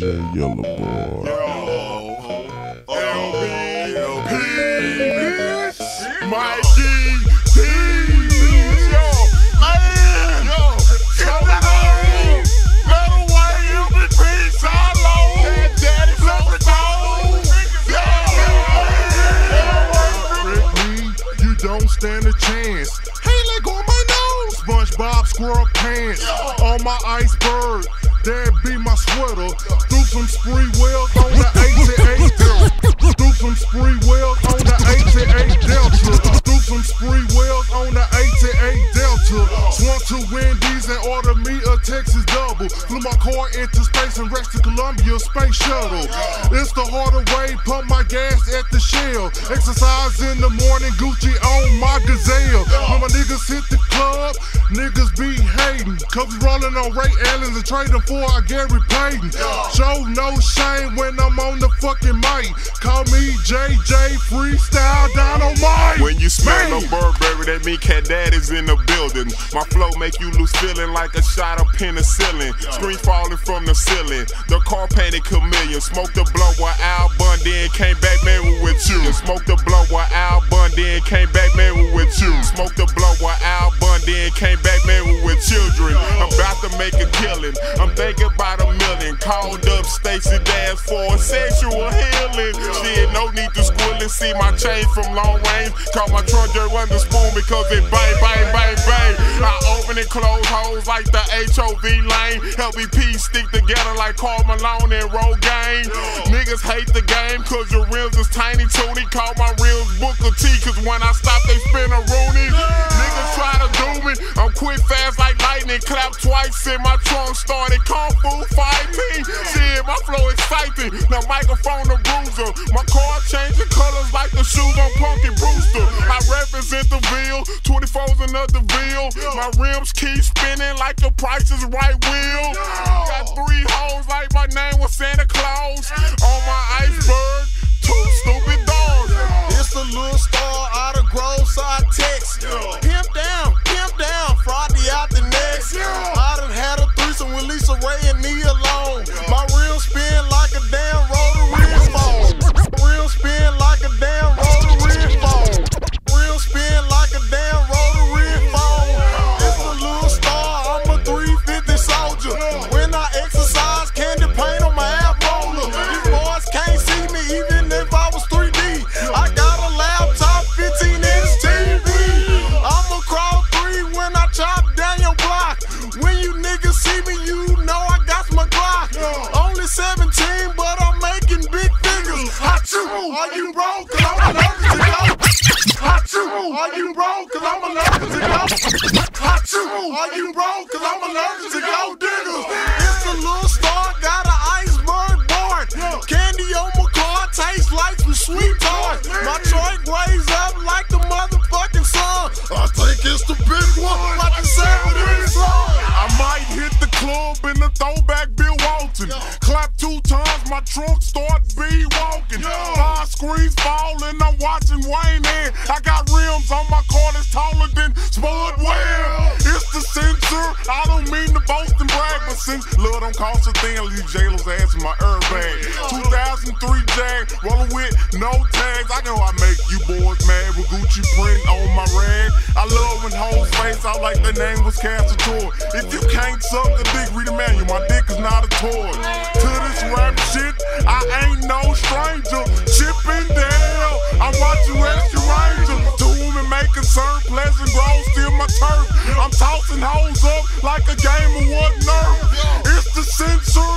DJ Yella Boy. You don't stand a chance. Hey, let go my nose. SpongeBob SquarePants on my iceberg. That be my sweater. Some spree wheels on the 88 Delta. Threw some spree wheels on the 88 Delta. Threw some spree wheels on the 88 Delta. Swung to Wendy's and ordered me a Texas double. Flew my car into space and rested Columbia Space Shuttle. It's the harder way, pump my gas at the shell. Exercise in the morning, Gucci on my gazelle. On Ray Allen's and trading for a Gary Payton. Show no shame when I'm on the fucking mic. Call me JJ Freestyle Dynamite. When you smell Man. no Burberry, that mean Cat Daddy's in the building. My flow make you lose feeling like a shot of penicillin. Screen falling from the ceiling. The car painted chameleon. Smoked the blunt while Al Bundy and came back married with you. Smoked the blunt while Al Bundy and came back married with you. Smoked the blunt while Al Bundy and came back married with children. I'm about to make a killing. I'm thinking about a million. Called up Stacey Dash for a sexual healing. Shit, no need to squill and see my chain from long range. Call my run the spoon because it bang, bang, bang, bang. I open and close holes like the HOV lane. LBP stick together like Karl Malone and Rogaine. Niggas hate the game cause your rims is tiny tooty. Call my rims Booker T cause when I stop they Spinaroonie. Niggas try to like lightning. Clap twice in my trunk started kung fu fight me. Shit, my flow exciting. Now microphone the bruiser. My car changing colors like the shoes on Punky Brewster. I represent the Ville, 24's another Ville. My rims keep spinning like the price is right wheel. Got three hoes like my name was Santa Claus. On my iceberg, two stupid dogs. It's a little star out of Groveside, Texas. Pimp down, broke? Cause I'm allergic to go. Hachu, are you broke? Cause I'm allergic to go. Hachu, are you broke? Cause I'm allergic to go diggers. My trunk start be walking. Five screens falling, I'm watching Wayne and I got rims on my car that's taller than Spud Webb. It's the censor. I don't mean to boast and brag, but since love don't cost a thing, I leave J-Lo's ass in my airbag. 2003 Jag, rolling with no tags. I know I make you boys mad with Gucci print on my rag. I love when hoes face out like their name was Casator. If you can't suck a dick, read a manual. My dick is not a toy. Stranger. Chipping down, I'm watching Rescue Ranger. To whom it may concern, Pleasant Grove still my turf. I'm tossing hoes up like a game of what nerf. It's the censor,